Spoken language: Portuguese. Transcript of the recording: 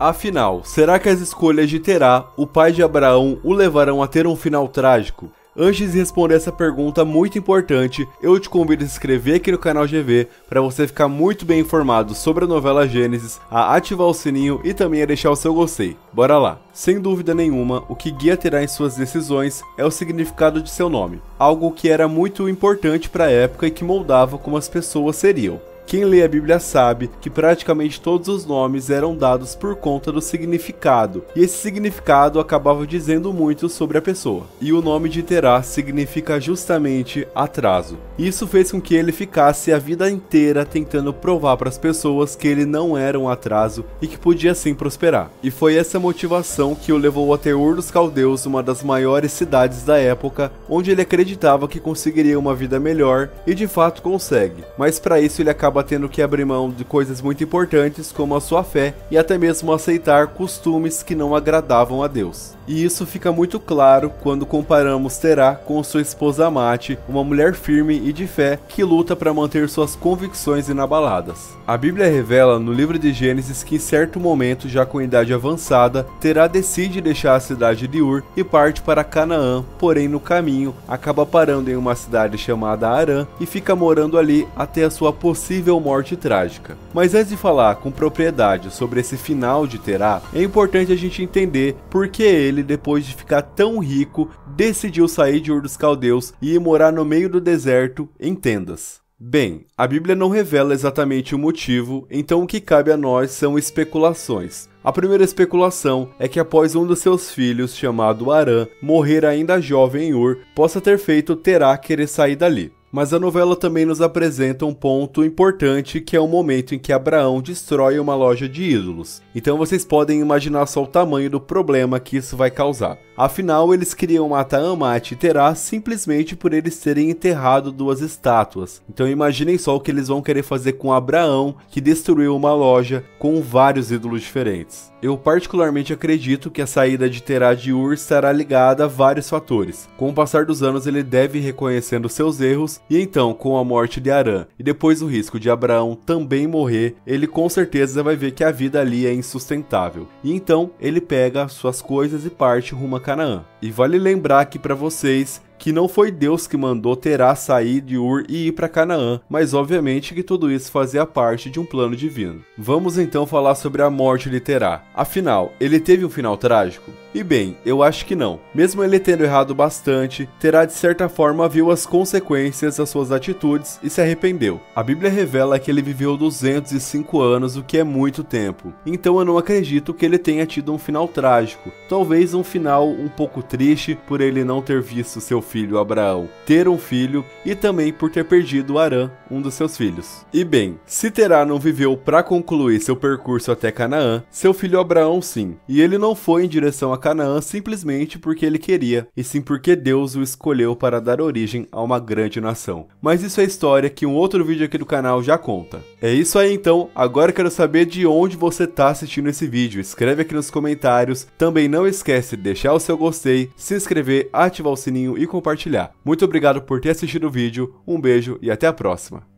Afinal, será que as escolhas de Terá, o pai de Abraão, o levarão a ter um final trágico? Antes de responder essa pergunta muito importante, eu te convido a se inscrever aqui no canal GV para você ficar muito bem informado sobre a novela Gênesis, a ativar o sininho e também a deixar o seu gostei. Bora lá! Sem dúvida nenhuma, o que Guia terá em suas decisões é o significado de seu nome, algo que era muito importante para a época e que moldava como as pessoas seriam. Quem lê a Bíblia sabe que praticamente todos os nomes eram dados por conta do significado, e esse significado acabava dizendo muito sobre a pessoa. E o nome de Terá significa justamente atraso. Isso fez com que ele ficasse a vida inteira tentando provar para as pessoas que ele não era um atraso e que podia sim prosperar. E foi essa motivação que o levou a ter Ur dos Caldeus, uma das maiores cidades da época, onde ele acreditava que conseguiria uma vida melhor e de fato consegue. Mas para isso ele acaba acaba tendo que abrir mão de coisas muito importantes como a sua fé e até mesmo aceitar costumes que não agradavam a Deus. E isso fica muito claro quando comparamos Terá com sua esposa Mate, uma mulher firme e de fé que luta para manter suas convicções inabaladas. A Bíblia revela no livro de Gênesis que em certo momento, já com idade avançada, Terá decide deixar a cidade de Ur e parte para Canaã, porém no caminho acaba parando em uma cidade chamada Arã e fica morando ali até a sua possível morte trágica. Mas antes de falar com propriedade sobre esse final de Terá, é importante a gente entender por que ele ele, depois de ficar tão rico, decidiu sair de Ur dos Caldeus e ir morar no meio do deserto em tendas. Bem, a Bíblia não revela exatamente o motivo, então o que cabe a nós são especulações. A primeira especulação é que após um dos seus filhos, chamado Arã, morrer ainda jovem em Ur, possa ter feito Terá querer sair dali. Mas a novela também nos apresenta um ponto importante que é o momento em que Abraão destrói uma loja de ídolos. Então vocês podem imaginar só o tamanho do problema que isso vai causar. Afinal, eles queriam matar Amat e Terá simplesmente por eles terem enterrado duas estátuas. Então imaginem só o que eles vão querer fazer com Abraão, que destruiu uma loja com vários ídolos diferentes. Eu particularmente acredito que a saída de Terá de Ur estará ligada a vários fatores. Com o passar dos anos, ele deve ir reconhecendo seus erros, e então, com a morte de Arã e depois o risco de Abraão também morrer, ele com certeza vai ver que a vida ali é insustentável. E então, ele pega suas coisas e parte rumo a Canaã. E vale lembrar aqui para vocês que não foi Deus que mandou Terá sair de Ur e ir para Canaã, mas obviamente que tudo isso fazia parte de um plano divino. Vamos então falar sobre a morte de Terá. Afinal, ele teve um final trágico? E bem, eu acho que não. Mesmo ele tendo errado bastante, Terá de certa forma viu as consequências das suas atitudes e se arrependeu. A Bíblia revela que ele viveu 205 anos, o que é muito tempo. Então eu não acredito que ele tenha tido um final trágico. Talvez um final um pouco triste por ele não ter visto seu filho Abraão ter um filho e também por ter perdido Arã, um dos seus filhos. E bem, se Terá não viveu para concluir seu percurso até Canaã, seu filho Abraão sim, e ele não foi em direção a Canaã simplesmente porque ele queria, e sim porque Deus o escolheu para dar origem a uma grande nação. Mas isso é história que um outro vídeo aqui do canal já conta. É isso aí então, agora quero saber de onde você está assistindo esse vídeo. Escreve aqui nos comentários. Também não esquece de deixar o seu gostei, se inscrever, ativar o sininho e compartilhar. Muito obrigado por ter assistido o vídeo, um beijo e até a próxima.